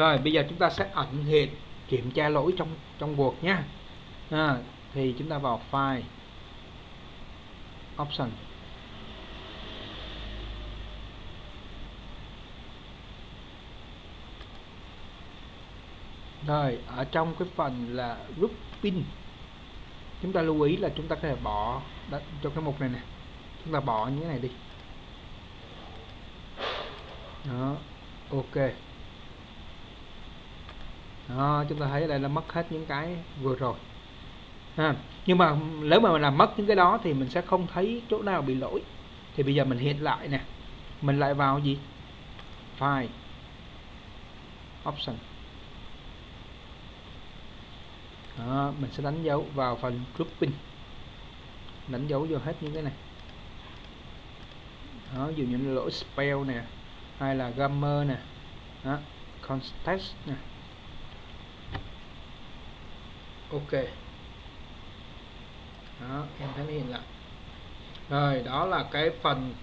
rồi bây giờ chúng ta sẽ ẩn hiện kiểm tra lỗi trong trong Word nhé à, thì chúng ta vào file option. Rồi ở trong cái phần là grouping chúng ta lưu ý là chúng ta có thể bỏ cho cái mục này nè. Chúng ta bỏ như thế này đi. Đó ok đó chúng ta thấy đây là mất hết những cái vừa rồi. Ha nhưng mà nếu mà mình làm mất những cái đó thì mình sẽ không thấy chỗ nào bị lỗi. Thì bây giờ mình hiện lại nè. Mình lại vào gì? File. Option. Đó, mình sẽ đánh dấu vào phần grouping. Đánh dấu vô hết những cái này. Đó ví dụ như lỗi spell nè hay là grammar nè. Đó, context nè ok. Đó em thấy hiện lại. Rồi đó là cái phần